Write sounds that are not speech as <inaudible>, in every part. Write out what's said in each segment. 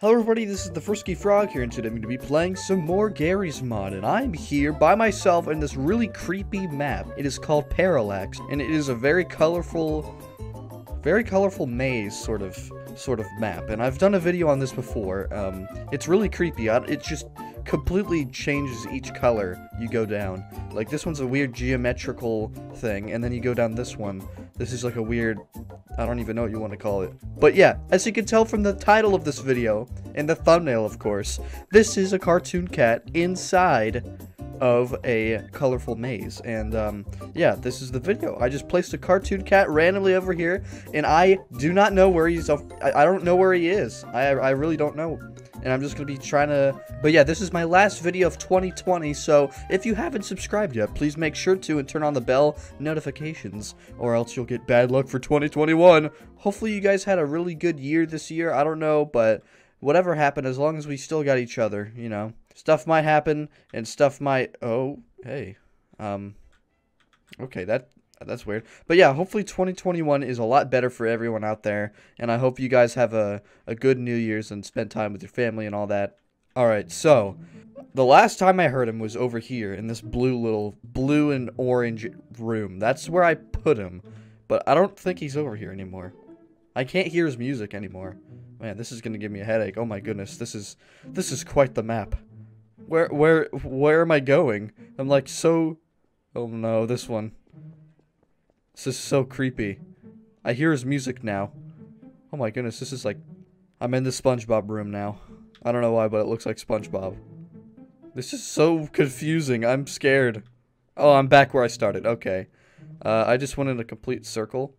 Hello everybody, this is the Frizky Frog here, and today I'm going to be playing some more Garry's Mod, and I'm here by myself in this really creepy map. It is called Parallax, and it is a very colorful, very colorful maze sort of, sort of map, and I've done a video on this before. Um, it's really creepy. I, it just completely changes each color you go down. Like, this one's a weird geometrical thing, and then you go down this one. This is like a weird I don't even know what you want to call it. But yeah, as you can tell from the title of this video, and the thumbnail of course, this is a cartoon cat inside of a colorful maze. And um, yeah, this is the video. I just placed a cartoon cat randomly over here, and I do not know where he's, I, I don't know where he is. I, I really don't know and I'm just going to be trying to... But yeah, this is my last video of 2020, so if you haven't subscribed yet, please make sure to and turn on the bell notifications, or else you'll get bad luck for 2021. Hopefully you guys had a really good year this year, I don't know, but whatever happened, as long as we still got each other, you know. Stuff might happen, and stuff might... Oh, hey. Um... Okay, that that's weird. But yeah, hopefully 2021 is a lot better for everyone out there. And I hope you guys have a, a good New Year's and spend time with your family and all that. Alright, so the last time I heard him was over here in this blue little blue and orange room. That's where I put him. But I don't think he's over here anymore. I can't hear his music anymore. Man, this is gonna give me a headache. Oh my goodness, this is this is quite the map. Where where where am I going? I'm like so Oh no, this one. This is so creepy. I hear his music now. Oh my goodness, this is like... I'm in the SpongeBob room now. I don't know why, but it looks like SpongeBob. This is so confusing. I'm scared. Oh, I'm back where I started. Okay. Uh, I just went in a complete circle.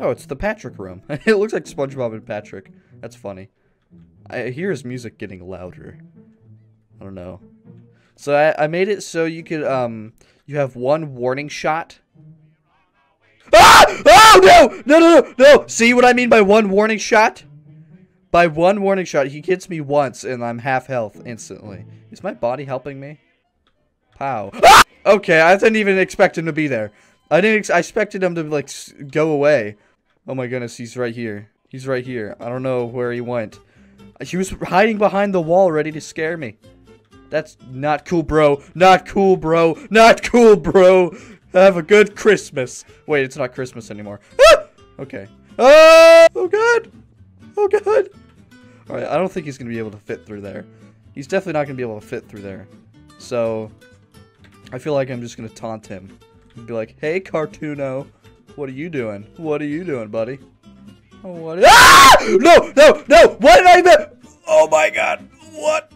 Oh, it's the Patrick room. <laughs> it looks like SpongeBob and Patrick. That's funny. I hear his music getting louder. I don't know. So I, I made it so you could, um, you have one warning shot Ah! Oh, no! No, no, no, no! See what I mean by one warning shot? By one warning shot, he hits me once, and I'm half health instantly. Is my body helping me? Pow. Ah! Okay, I didn't even expect him to be there. I didn't. I expected him to, like, go away. Oh my goodness, he's right here. He's right here. I don't know where he went. He was hiding behind the wall, ready to scare me. That's not cool, bro. Not cool, bro. Not cool, bro. Have a good Christmas. Wait, it's not Christmas anymore. Ah! Okay. Oh, oh god. Oh god. Alright, I don't think he's going to be able to fit through there. He's definitely not going to be able to fit through there. So, I feel like I'm just going to taunt him. Be like, hey, Cartoono. What are you doing? What are you doing, buddy? Oh? Ah! No, no, no! What did I? Oh my god. What?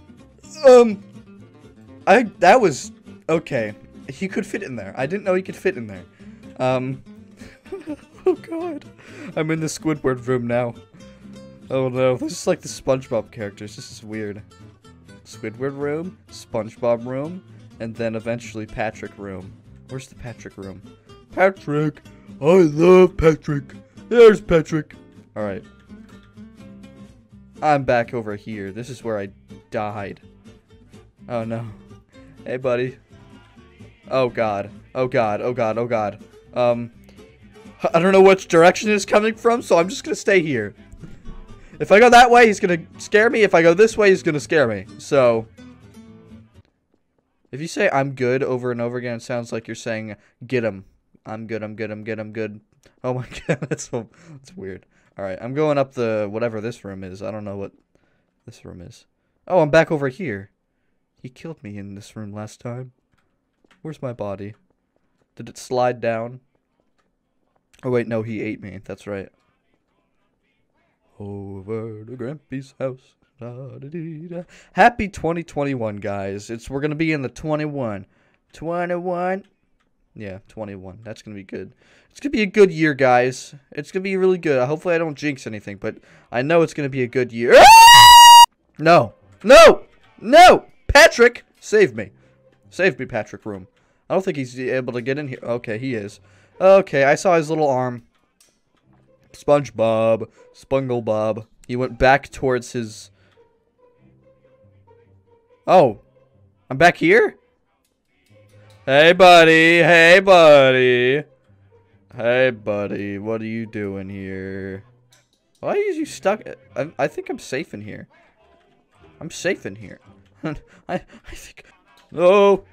Um, I, that was, okay he could fit in there. I didn't know he could fit in there. Um, <laughs> oh god. I'm in the Squidward room now. Oh no, this is like the SpongeBob characters. This is weird. Squidward room, SpongeBob room, and then eventually Patrick room. Where's the Patrick room? Patrick! I love Patrick! There's Patrick! Alright. I'm back over here. This is where I died. Oh no. Hey buddy. Oh god. Oh god. Oh god. Oh god. Um, I don't know which direction it's coming from, so I'm just gonna stay here. If I go that way, he's gonna scare me. If I go this way, he's gonna scare me. So, if you say I'm good over and over again, it sounds like you're saying get him. I'm good. I'm good. I'm good. I'm good. Oh my <laughs> god, that's so, that's weird. All right, I'm going up the whatever this room is. I don't know what this room is. Oh, I'm back over here. He killed me in this room last time. Where's my body? Did it slide down? Oh wait, no, he ate me. That's right. Over to Grampy's house. Da -da -da. Happy 2021, guys. It's we're gonna be in the 21. 21. Yeah, 21. That's gonna be good. It's gonna be a good year, guys. It's gonna be really good. Hopefully I don't jinx anything, but I know it's gonna be a good year. <laughs> No! No! No! Patrick! Save me. Save me, Patrick Room. I don't think he's able to get in here. Okay, he is. Okay, I saw his little arm. SpongeBob. Spongebob. He went back towards his... Oh. I'm back here? Hey, buddy. Hey, buddy. Hey, buddy. What are you doing here? Why are you stuck? I, I think I'm safe in here. I'm safe in here. <laughs> I, I think... No!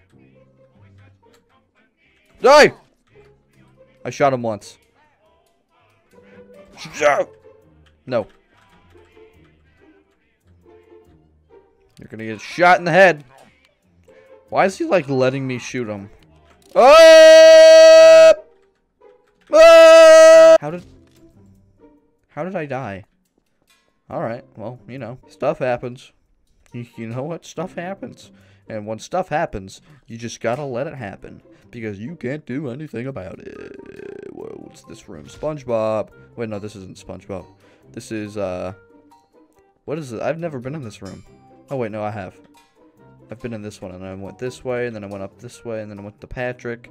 Die! I shot him once. No. You're gonna get shot in the head. Why is he, like, letting me shoot him? Oh! Oh! How did... How did I die? Alright, well, you know, stuff happens. You, know what? Stuff happens. And when stuff happens, you just gotta let it happen. Because you can't do anything about it. Whoa, what's this room? SpongeBob. Wait, no, this isn't SpongeBob. This is, uh... What is it? I've never been in this room. Oh, wait, no, I have. I've been in this one, and I went this way, and then I went up this way, and then I went to Patrick,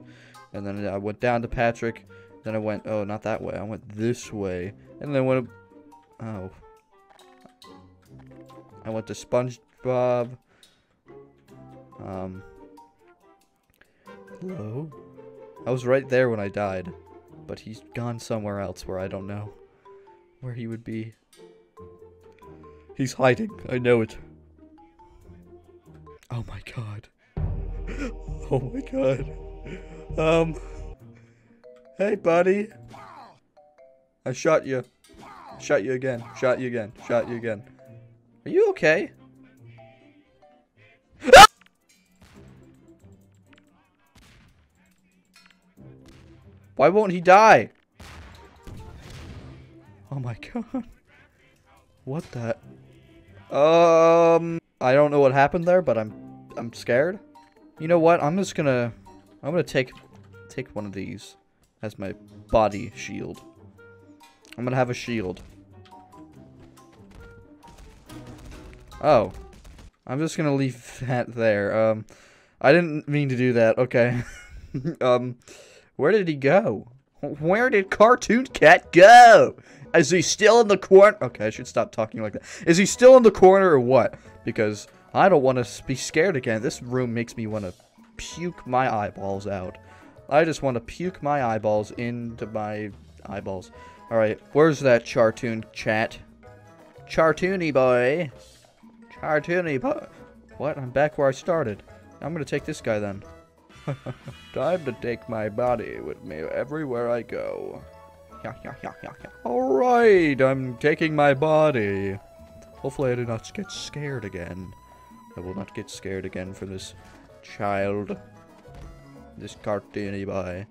and then I went down to Patrick, then I went, oh, not that way, I went this way, and then I went, oh. I went to SpongeBob, um, hello? I was right there when I died, but he's gone somewhere else where I don't know where he would be. He's hiding, I know it. Oh my god. <gasps> Oh my god. Um. Hey, buddy. I shot you. Shot you again. Shot you again. Shot you again. Are you okay? Why won't he die? Oh my <laughs> god. What the? Um, I don't know what happened there, but I'm, I'm scared. You know what? I'm just gonna, I'm gonna take, take one of these as my body shield. I'm gonna have a shield. Oh. I'm just gonna leave <laughs> that there. Um, I didn't mean to do that. Okay. <laughs> um, where did he go? Where did Cartoon Cat go? Is he still in the corner? Okay, I should stop talking like that. Is he still in the corner or what? Because I don't want to be scared again. This room makes me want to puke my eyeballs out. I just want to puke my eyeballs into my eyeballs. Alright, where's that Chartoon chat? Chartoony boy. Chartoony boy. What? I'm back where I started. I'm gonna take this guy then. <laughs> Time to take my body with me everywhere I go. Yeah, yeah, yeah, yeah, yeah. Alright, I'm taking my body. Hopefully I do not get scared again. I will not get scared again from this child. This cartoony boy.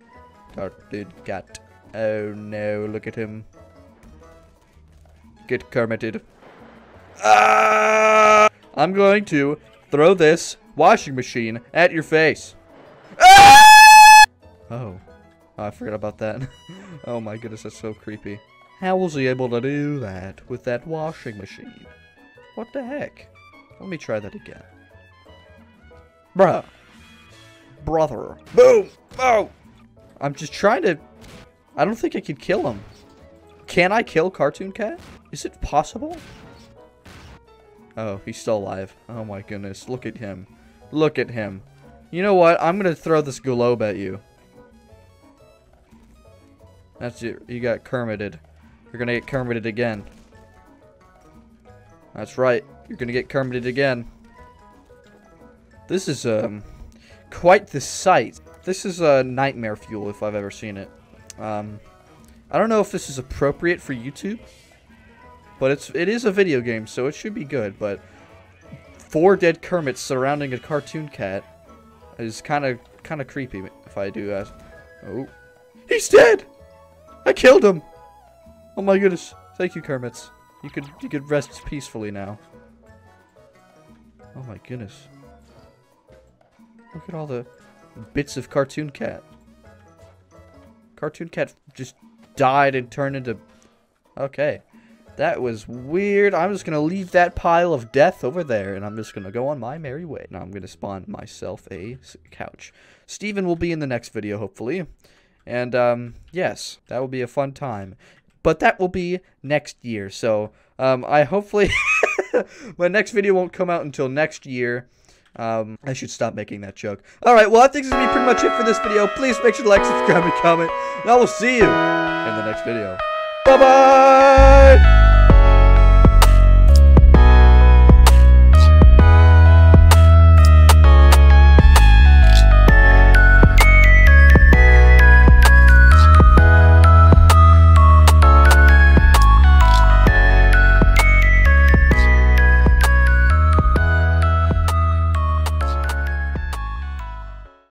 Cartoon cat. Oh no, look at him. Get Kermited. Ah! I'm going to throw this washing machine at your face. Oh. oh. I forgot about that. <laughs> oh my goodness, that's so creepy. How was he able to do that with that washing machine? What the heck? Let me try that again. Bruh. Brother. Boom! Oh! I'm just trying to... I don't think I could kill him. Can I kill Cartoon Cat? Is it possible? Oh, he's still alive. Oh my goodness. Look at him. Look at him. You know what? I'm going to throw this globe at you. That's it. You got Kermited. You're to get Kermited again. That's right. You're to get Kermited again. This is um quite the sight. This is a uh, nightmare fuel if I've ever seen it. Um, I don't know if this is appropriate for YouTube, but it's it is a video game, so it should be good. But four dead Kermits surrounding a cartoon cat is kind of kind of creepy if I do ask. Oh, he's dead! I killed him. Oh my goodness! Thank you, Kermits. You could you could rest peacefully now. Oh my goodness. Look at all the bits of Cartoon Cat. Cartoon Cat just died and turned into... Okay. That was weird. I'm just going to leave that pile of death over there, and I'm just going to go on my merry way. Now I'm going to spawn myself a couch. Steven will be in the next video, hopefully. And, um, yes, that will be a fun time. But that will be next year, so, um, I hopefully... <laughs> my next video won't come out until next year. Um, I should stop making that joke. Alright, well, I think this is going to be pretty much it for this video. Please make sure to like, subscribe, and comment. And I will see you in the next video. Bye-bye!